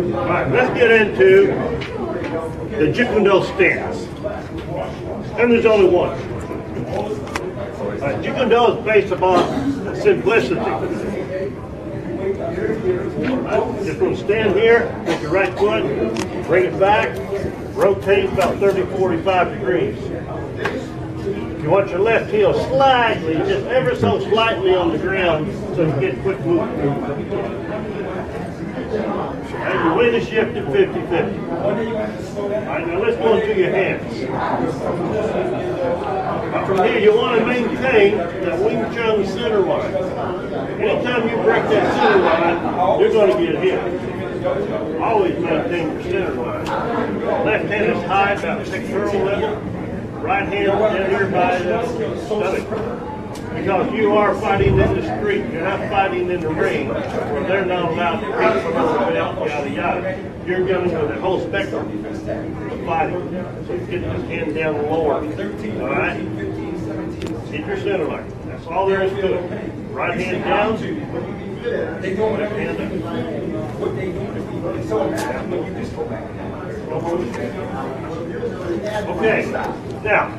All right, let's get into the Do stance. And there's only one. Uh, right, Jeet is based upon simplicity. Right, just going to stand here, take your right foot, bring it back, rotate about 30, 45 degrees. You want your left heel slightly, just ever so slightly on the ground so you get quick movement. And your weight is shifted 50-50. All right, now let's go into your hands. Now from here, you want to maintain that Wing Chun center line. Anytime you break that center line, you're going to get hit. Always maintain your center line. Left hand is high, about pectoral level right hand down here by the stomach. Because you are fighting in the street, you're not fighting in the ring, where they're not allowed to beat from the belt, yada yada. You're dealing with the whole spectrum of fighting. So get this hand down lower. All right? Keep your center line. That's all there is to it. Right hand down. Left hand up. What they do is so when you just go back. Okay, now,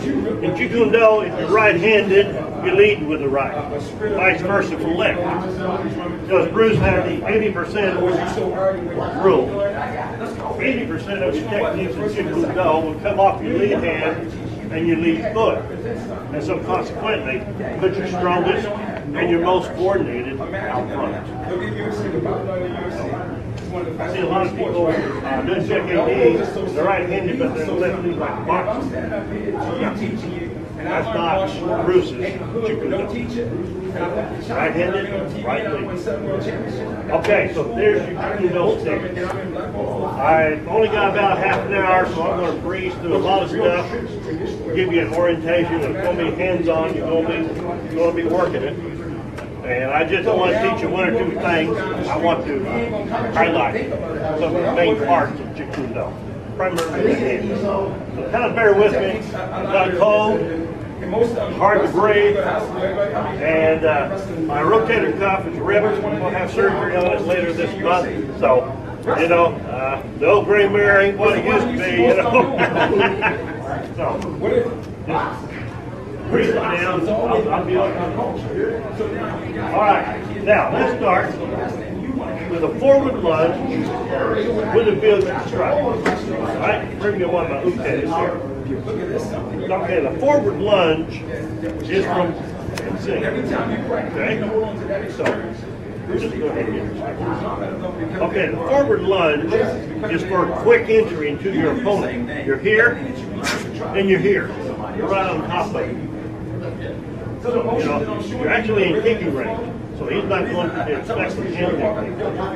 Jeet Kune Do, if you're right-handed, you lead with the right. Vice versa for left. Because Bruce had the 80% rule. 80% of your techniques Jeet Kune Do will come off your lead hand and your lead foot. And so consequently, put your strongest and your most coordinated out front. I see a lot of people uh, doing JKDs, they're right-handed, but they're left knee like boxing. That's not Bruce's Right-handed, right leg. Okay, so there's your Do stance. I only got about half an hour, so I'm going to breeze through a lot of stuff, give you an orientation. It's going to be hands-on. You're going to be, going to be working it. And I just want to teach you one or two things. I want to highlight some of the main parts of Kune primarily the hands. So kind of bear with me. Got cold, hard to breathe, and uh, my rotator cuff is ripped. To have surgery on it later this month. So, you know, uh, the old gray mare ain't what it used to be, you know. so, I'll, I'll be okay. All right, now let's start with a forward lunge with a built strike. All right, bring me one of my ukes here. Okay, the forward lunge is from. Okay, so just go ahead and get Okay, the forward lunge is for quick entry into your opponent. You're here, and you're here. You're right on top of You know, you're actually in kicking range. So he's not going to expect the hand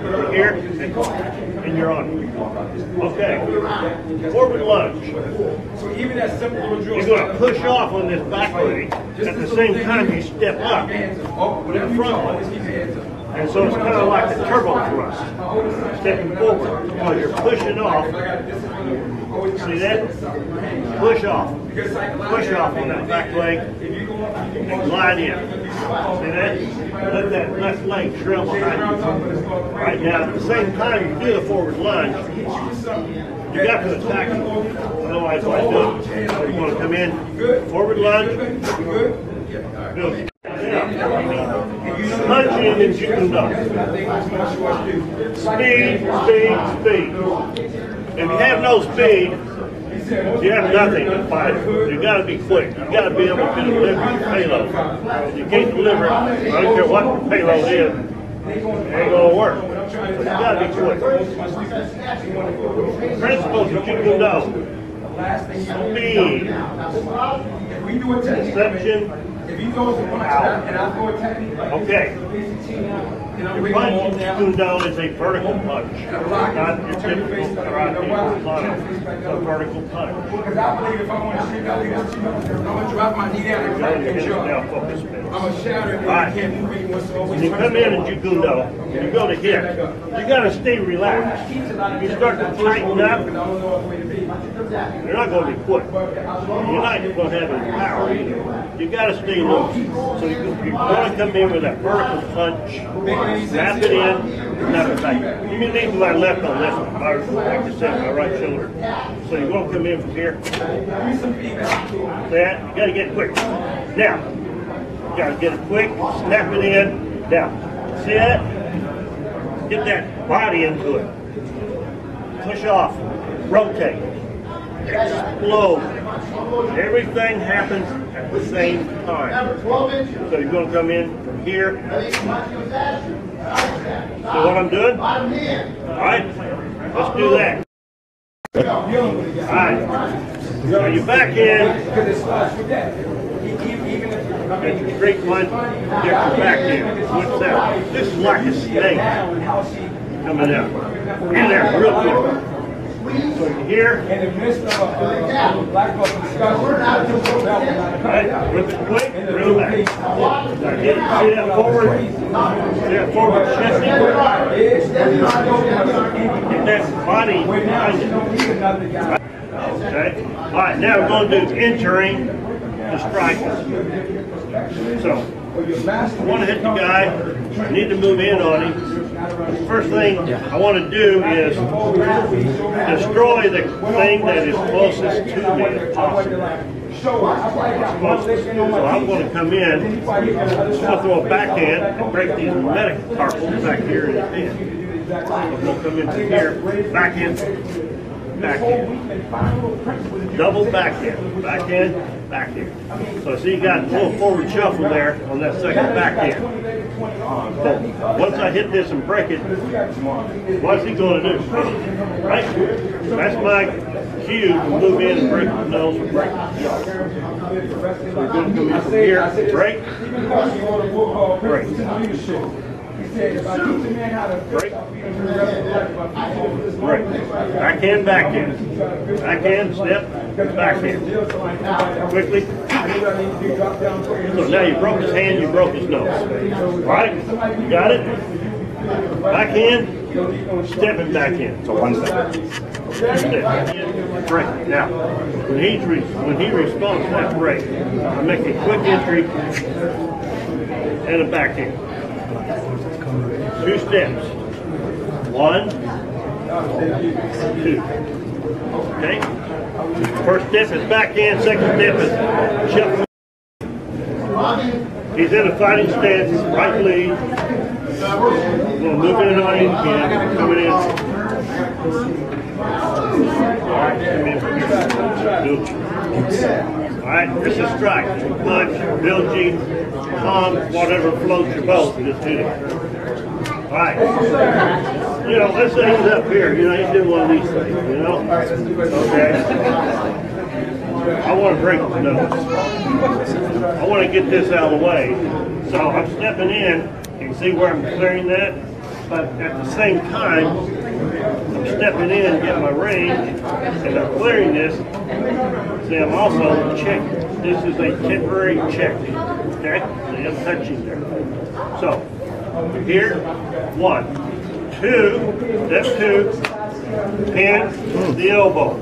You're here and, and you're on. Okay. Forward lunge. So even that simple You're going to push off on this back leg. At the same time, you step up the front leg. And so it's kind of like a turbo thrust, stepping forward. While you're pushing off, see that? Push off. Push off on that back leg glide in. See that? Let that left leg trail behind you. Right now, at the same time you do the forward lunge, you got to attack. Otherwise, I do, so you want to come in, forward lunge, good. Punching and shooting up. Speed, speed, speed. If you have no speed, you have nothing to fight. You got to be quick. You got to be able to deliver your payload. You can't deliver it. I don't care what the payload is. It ain't gonna work. So you gotta be quick. Principles of Jeet Kune Do. Speed. Deception if you go and I'll go technique like Okay. Punch in Kune Do is a vertical punch, not your typical karate punch. It's a vertical punch. Because I believe if I want to shoot, I I'm going to drop my knee down and try to get you I'm going to shatter it. I can't move anymore. So when you come in and Kune Do, you go to hit. You got to stay relaxed. If you start to tighten up, you're not going to be quick. You're not going to have any power either. You got to stay loose. So you, you want to come in with that vertical punch Snap it in, it back. You can leave my left on this one, my, like said, my right shoulder. So you're gonna come in from here. That, you gotta get quick. Now, you gotta get it quick, snap it in. Now, see that? Get that body into it. Push off, rotate, explode. Everything happens at the same time. So you're gonna come in from here. So what I'm doing? Alright, let's do that. Alright, now you back in, get the creek one, get your back in. What's that? This is like a snake coming out. In there, real quick. So you here, In the midst of a, uh, black book discussion. Right, rip it quick, reel it back. Now get it, see that forward, that forward shifting, get that body. Okay, all right, now we're gonna do entering the strikers. So, I wanna hit the guy, I need to move in on him. First thing I wanna do is destroy the thing that is closest to me. So I'm going to come in, I'm going to throw a backhand and break these metacarpals back here in his hand. I'm going to come in from here, backhand, backhand. Double backhand, backhand, backhand. So see you got a little forward shuffle there on that second backhand. So once I hit this and break it, what's he going to do? Right? That's my cue to move in and break the nose or break. So we're going to from here, break, break. Break. Right. Backhand, backhand. Backhand, step, backhand. Quickly. So now you broke his hand, you broke his nose. Right? You got it? Backhand, stepping back in. So one step. Step. Break. Now, when he re- when he responds to that break, I make a quick entry and a backhand. Two steps. One. Okay? First step is backhand, second step is shuffle. He's in a fighting stance, right lead. We're moving in on him again, coming in. In it. Alright, this is strike. Punch, bilging, palm, whatever floats your boat, just hit it. Alright. You know, let's say he's up here, you know, he's doing one of these things, you know? Okay. I want to break the nose. I want to get this out of the way. So I'm stepping in. You can see where I'm clearing that. But at the same time, I'm stepping in, getting my range, and I'm clearing this. See, I'm also checking. This is a temporary check. Okay? See, I'm touching there. So, here, one, two, step two, pin the elbow.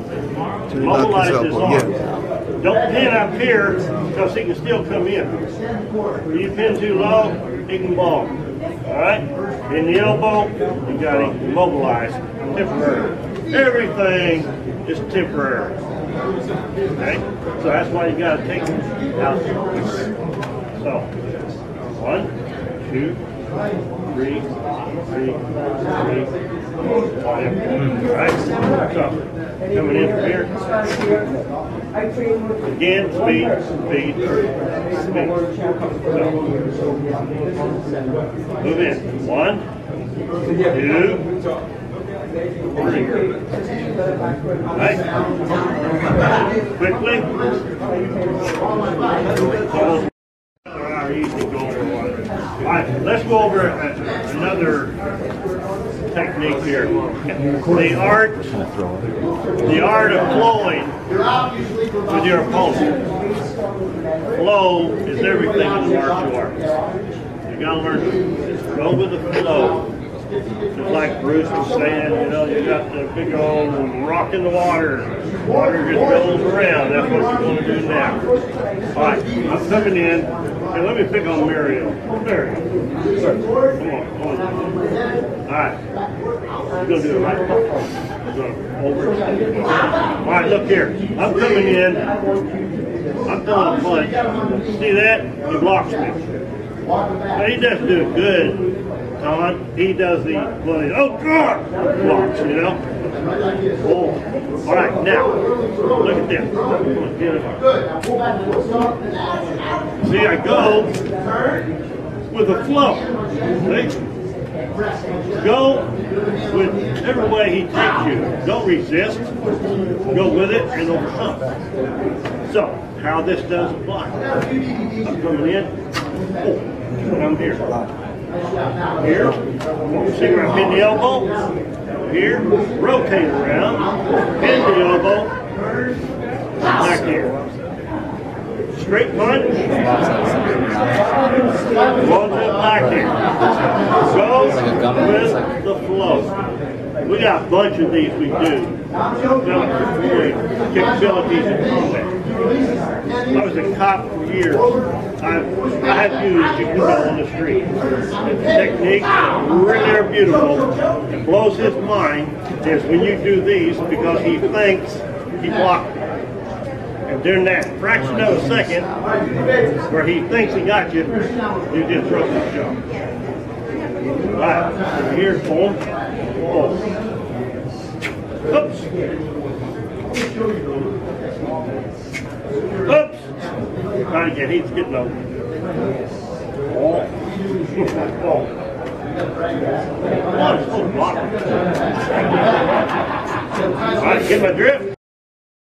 his Mobilize his elbow, arm. yeah. Don't pin up here because he can still come in. If you pin too low, he can ball. All right? In the elbow, you got him immobilized, temporary. Everything is temporary. Okay? So that's why you got to take him out. So, one, two, three, three, three, five. All right? So, coming in from here. Again, speed, speed, speed. So, move in. One, two. Right? Quickly. So, our easy go over one. All let's go over a- another technique here. The art, the art of flowing with your opponent. Flow is everything in the martial arts. You gotta learn to go with the flow. Just like Bruce was saying, you know, you got the big old rock in the water. Water just rolls around. That's what you're gonna do now. All right, I'm coming in. Hey, let me pick on Mario. Oh, Mario, come on. Alright. You're gonna do it right. Over. Alright, look here. I'm coming in. I'm throwing a punch. See that? He blocks me. But he doesn't do it good, Todd. He does the, oh, God! Blocks, you know? Oh. All right, now, look at this. See, I go with a flow. See? Go with every way he takes you. Don't resist. Go with it and overcome. So, how this does apply. I'm coming in. Oh, I'm here. Here. See where I pin the elbow? Here. Rotate around. Pin the elbow. Back here. Straight punch. One to back here. Go with the flow. We got a bunch of these we do. Capabilities in combat. I was a cop for years. I, I have used judo on the street. The technique really beautiful. It blows his mind is when you do these because he thinks he blocked it. And during that fraction of a second where he thinks he got you, you just throw the shot. Right, here's boom, boom. Oops. Oops. Trying to get, he's getting over. Oh. Oh. Oh, it's get my drift.